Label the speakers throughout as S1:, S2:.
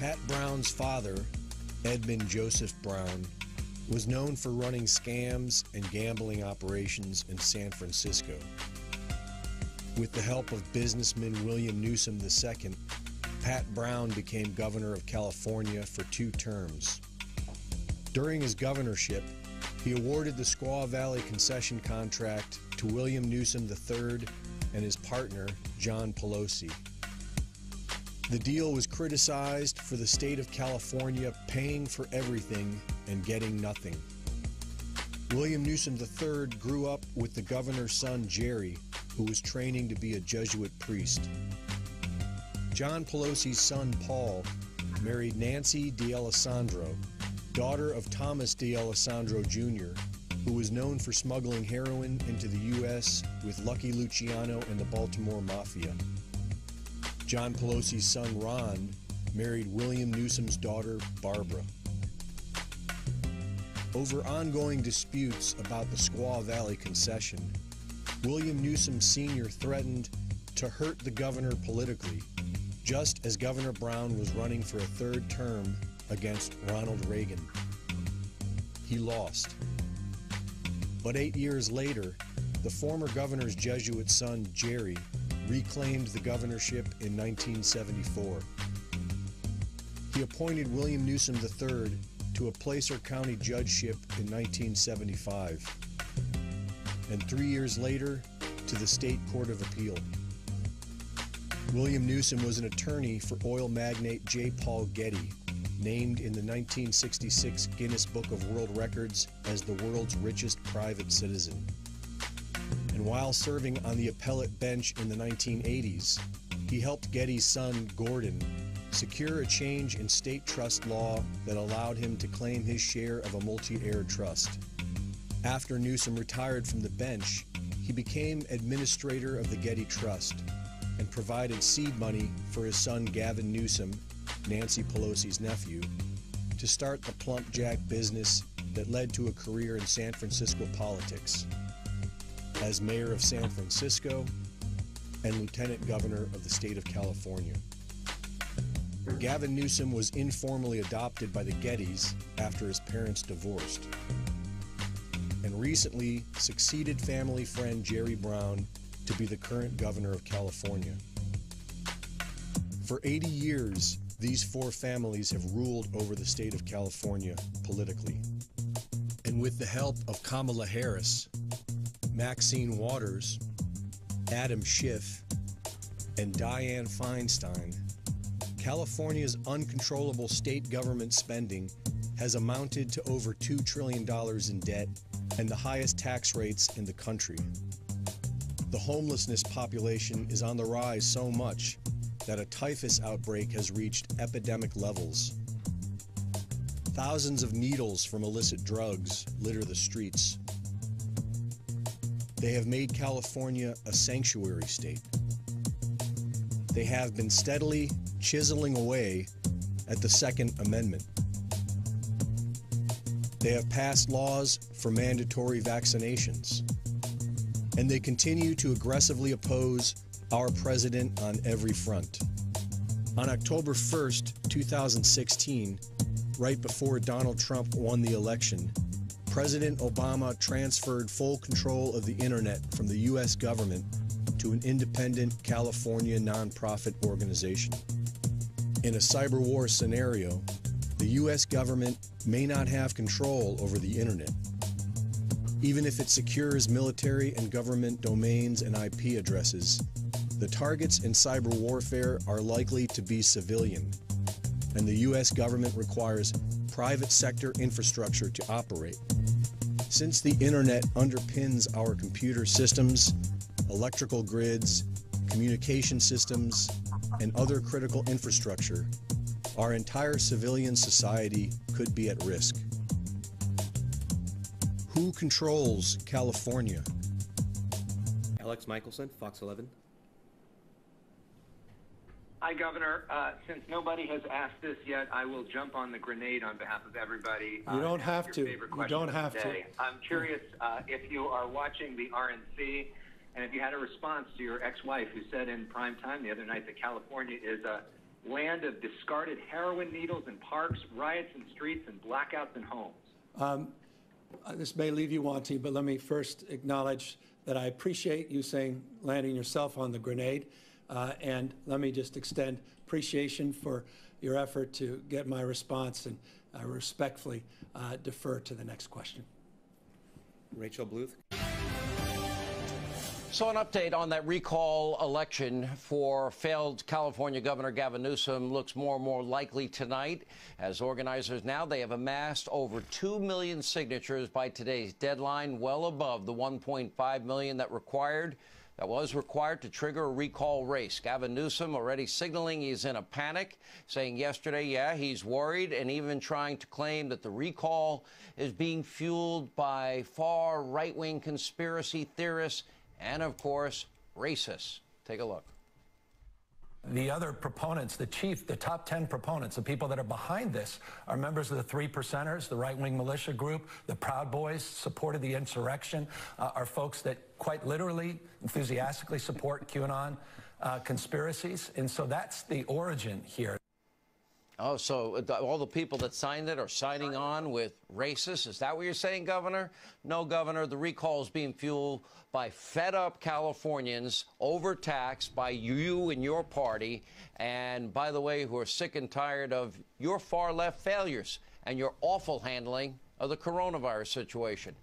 S1: Pat Brown's father, Edmund Joseph Brown, was known for running scams and gambling operations in San Francisco. With the help of businessman William Newsom II, Pat Brown became governor of California for two terms. During his governorship, he awarded the Squaw Valley concession contract to William Newsom III and his partner, John Pelosi. The deal was criticized for the state of California paying for everything and getting nothing. William Newsom III grew up with the governor's son, Jerry, who was training to be a Jesuit priest. John Pelosi's son, Paul, married Nancy D'Alessandro, daughter of Thomas D'Alessandro Jr., who was known for smuggling heroin into the U.S. with Lucky Luciano and the Baltimore Mafia. John Pelosi's son, Ron, married William Newsom's daughter, Barbara. Over ongoing disputes about the Squaw Valley concession, William Newsom Sr. threatened to hurt the governor politically, just as Governor Brown was running for a third term against Ronald Reagan. He lost. But eight years later, the former governor's Jesuit son, Jerry, reclaimed the governorship in 1974. He appointed William Newsom III to a Placer County judgeship in 1975, and three years later to the State Court of Appeal. William Newsom was an attorney for oil magnate J. Paul Getty, named in the 1966 Guinness Book of World Records as the world's richest private citizen. And while serving on the appellate bench in the 1980s, he helped Getty's son, Gordon, secure a change in state trust law that allowed him to claim his share of a multi heir trust. After Newsom retired from the bench, he became administrator of the Getty Trust and provided seed money for his son Gavin Newsom, Nancy Pelosi's nephew, to start the PlumpJack business that led to a career in San Francisco politics as mayor of San Francisco and lieutenant governor of the state of California. Gavin Newsom was informally adopted by the Gettys after his parents divorced, and recently succeeded family friend Jerry Brown to be the current governor of California. For 80 years, these four families have ruled over the state of California politically. And with the help of Kamala Harris, Maxine Waters, Adam Schiff, and Dianne Feinstein, California's uncontrollable state government spending has amounted to over $2 trillion in debt and the highest tax rates in the country. The homelessness population is on the rise so much that a typhus outbreak has reached epidemic levels. Thousands of needles from illicit drugs litter the streets. They have made California a sanctuary state. They have been steadily chiseling away at the Second Amendment. They have passed laws for mandatory vaccinations. And they continue to aggressively oppose our president on every front. On October 1st, 2016, right before Donald Trump won the election, President Obama transferred full control of the internet from the U.S. government to an independent California nonprofit organization. In a cyber war scenario, the U.S. government may not have control over the internet. Even if it secures military and government domains and IP addresses, the targets in cyber warfare are likely to be civilian, and the U.S. government requires private sector infrastructure to operate. Since the internet underpins our computer systems, electrical grids, communication systems, and other critical infrastructure, our entire civilian society could be at risk. Who controls California?
S2: Alex Michaelson, Fox 11.
S3: Hi, Governor. Uh, since nobody has asked this yet, I will jump on the grenade on behalf of everybody.
S4: You
S3: uh,
S4: don't
S3: and
S4: have to. You don't have
S3: the
S4: to.
S3: I'm curious uh, if you are watching the RNC and if you had a response to your ex-wife who said in prime time the other night that California is a land of discarded heroin needles in parks, riots in streets, and blackouts in homes.
S4: Um, uh, this may leave you wanting, but let me first acknowledge that I appreciate you saying landing yourself on the grenade. Uh, and let me just extend appreciation for your effort to get my response and uh, respectfully uh, defer to the next question.
S2: Rachel Bluth.
S5: So, an update on that recall election for failed California Governor Gavin Newsom looks more and more likely tonight. As organizers now, they have amassed over 2 million signatures by today's deadline, well above the 1.5 million that required. That was required to trigger a recall race. Gavin Newsom already signaling he's in a panic, saying yesterday, yeah, he's worried, and even trying to claim that the recall is being fueled by far right wing conspiracy theorists and, of course, racists. Take a look.
S6: The other proponents, the chief, the top 10 proponents, the people that are behind this, are members of the Three Percenters, the right wing militia group, the Proud Boys, supported the insurrection, uh, are folks that quite literally, enthusiastically support QAnon uh, conspiracies. And so that's the origin here.
S5: Oh, so uh, all the people that signed it are signing on with racists? Is that what you're saying, Governor? No, Governor. The recall is being fueled by fed up Californians, overtaxed by you and your party, and by the way, who are sick and tired of your far left failures and your awful handling of the coronavirus situation.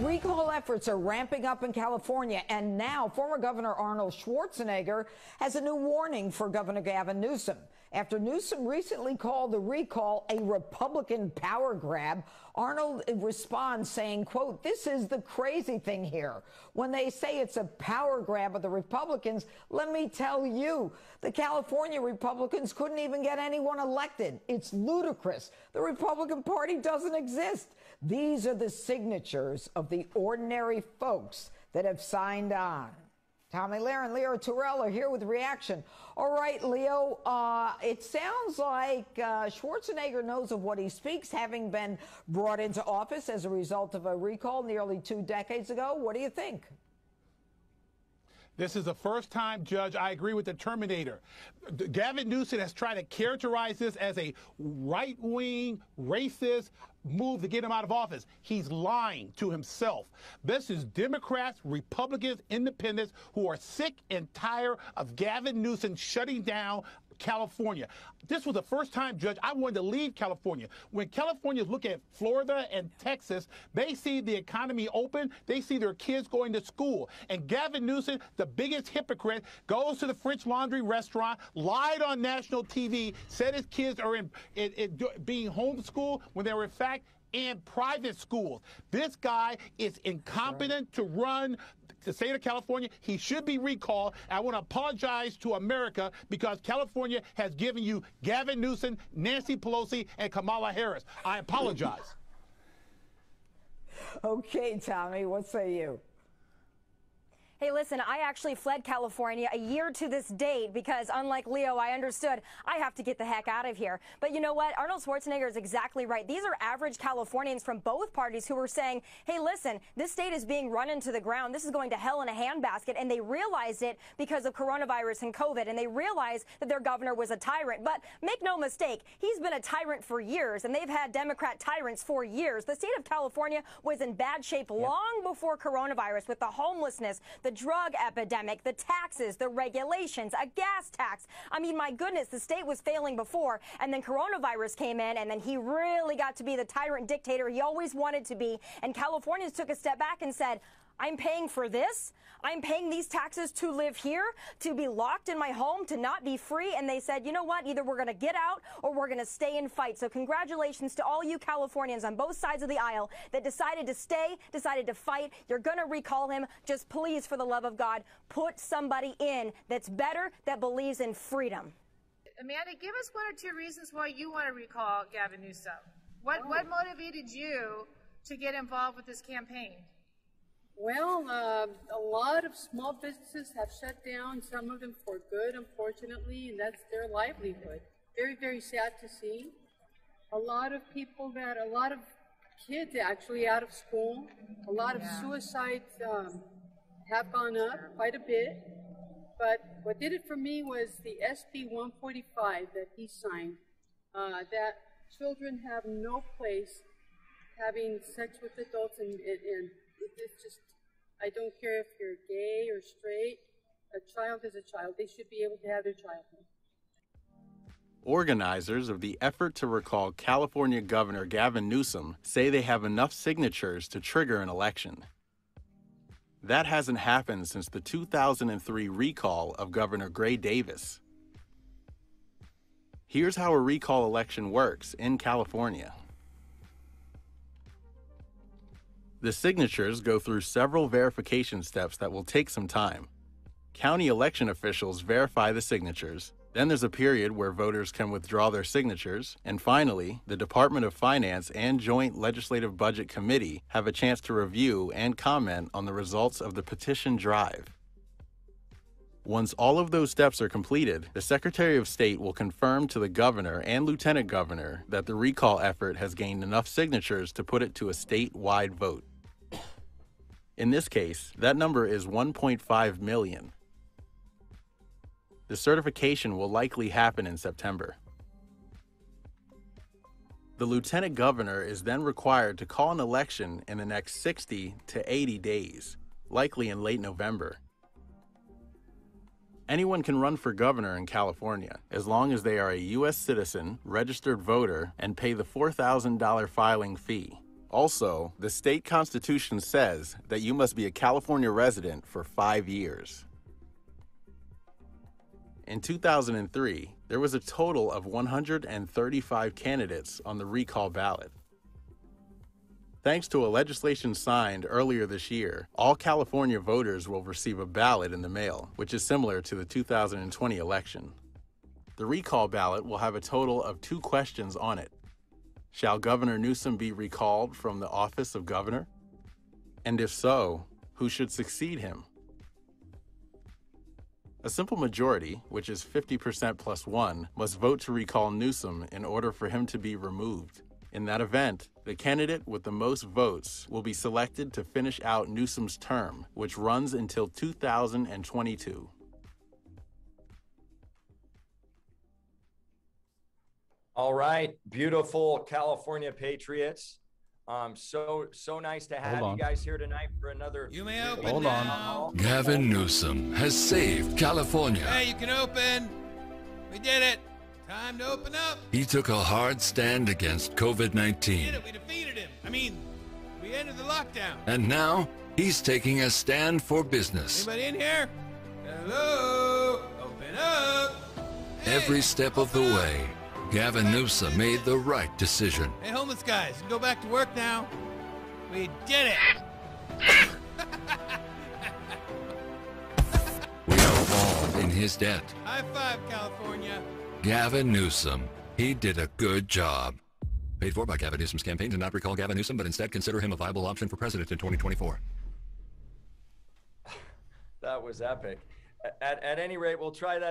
S7: Recall efforts are ramping up in California, and now former Governor Arnold Schwarzenegger has a new warning for Governor Gavin Newsom. After Newsom recently called the recall a Republican power grab, Arnold responds saying, quote, this is the crazy thing here. When they say it's a power grab of the Republicans, let me tell you, the California Republicans couldn't even get anyone elected. It's ludicrous. The Republican Party doesn't exist. These are the signatures of the ordinary folks that have signed on. Tomi Lahren and Leo Terrell are here with reaction. All right, Leo, uh, it sounds like uh, Schwarzenegger knows of what he speaks, having been brought into office as a result of a recall nearly two decades ago. What do you think?
S8: This is the first time, Judge, I agree with the Terminator. Gavin Newsom has tried to characterize this as a right wing, racist move to get him out of office. He's lying to himself. This is Democrats, Republicans, Independents who are sick and tired of Gavin Newsom shutting down California. This was the first time, Judge, I wanted to leave California. When Californians look at Florida and Texas, they see the economy open, they see their kids going to school. And Gavin Newsom, the biggest hypocrite, goes to the French Laundry restaurant, lied on national TV, said his kids are in, in, in being homeschooled when they were in fact in private schools. This guy is incompetent to run the state of California. He should be recalled. I want to apologize to America because California has given you Gavin Newsom, Nancy Pelosi, and Kamala Harris. I apologize.
S7: okay, Tomi, what say you?
S9: Hey, listen, I actually fled California a year to this date because, unlike Leo, I understood I have to get the heck out of here. But you know what? Arnold Schwarzenegger is exactly right. These are average Californians from both parties who were saying, hey, listen, this state is being run into the ground. This is going to hell in a handbasket. And they realized it because of coronavirus and COVID. And they realized that their governor was a tyrant. But make no mistake, he's been a tyrant for years. And they've had Democrat tyrants for years. The state of California was in bad shape yep. long before coronavirus with the homelessness, the drug epidemic, the taxes, the regulations, a gas tax. I mean, my goodness, the state was failing before, and then coronavirus came in, and then he really got to be the tyrant dictator he always wanted to be. And Californians took a step back and said, I'm paying for this. I'm paying these taxes to live here, to be locked in my home, to not be free. And they said, you know what? Either we're going to get out or we're going to stay and fight. So congratulations to all you Californians on both sides of the aisle that decided to stay, decided to fight. You're going to recall him. Just please, for the love of God, put somebody in that's better, that believes in freedom.
S10: Amanda, give us one or two reasons why you want to recall Gavin Newsom. What, oh. what motivated you to get involved with this campaign?
S11: Well, uh, a lot of small businesses have shut down, some of them for good, unfortunately, and that's their livelihood. Very, very sad to see. A lot of people that, a lot of kids actually out of school, a lot of suicides um, have gone up quite a bit. but what did it for me was the SB 145 that he signed, uh, that children have no place having sex with adults, and, and, and just, I don't care if you're gay or straight, a child is a child. They should be able to have their childhood.
S12: Organizers of the effort to recall California Governor Gavin Newsom say they have enough signatures to trigger an election. That hasn't happened since the 2003 recall of Governor Gray Davis. Here's how a recall election works in California. The signatures go through several verification steps that will take some time. County election officials verify the signatures, then there's a period where voters can withdraw their signatures. And finally, the Department of Finance and Joint Legislative Budget Committee have a chance to review and comment on the results of the petition drive. Once all of those steps are completed, the Secretary of State will confirm to the governor and lieutenant governor that the recall effort has gained enough signatures to put it to a statewide vote. In this case, that number is 1.5 million. The certification will likely happen in September. The lieutenant governor is then required to call an election in the next 60 to 80 days, likely in late November. Anyone can run for governor in California as long as they are a U.S. citizen, registered voter, and pay the $4,000 filing fee. Also, the state constitution says that you must be a California resident for five years. In 2003, there was a total of 135 candidates on the recall ballot. Thanks to a legislation signed earlier this year, all California voters will receive a ballot in the mail, which is similar to the 2020 election. The recall ballot will have a total of two questions on it. Shall Governor Newsom be recalled from the office of governor? And if so, who should succeed him? A simple majority, which is 50% plus one, must vote to recall Newsom in order for him to be removed. In that event, the candidate with the most votes will be selected to finish out Newsom's term, which runs until 2022.
S13: All right, beautiful California Patriots. Um, so so nice to have you guys here tonight for another.
S14: You may open
S13: Hold
S14: now.
S13: on.
S14: Gavin Newsom has saved California.
S15: Hey, you can open. We did it. Time to open up.
S14: He took a hard stand against COVID 19.
S15: We defeated him. I mean, we ended the lockdown.
S14: And now he's taking a stand for business.
S15: Anybody in here? Hello. Open up.
S14: Every step of the way, Gavin Newsom made the right decision.
S15: Hey, homeless guys, you can go back to work now. We did it.
S14: We are all in his debt.
S15: High five, California.
S14: Gavin Newsom, he did a good job. Paid for by Gavin Newsom's campaign to not recall Gavin Newsom, but instead consider him a viable option for president in 2024.
S13: That was epic. At, at any rate, we'll try that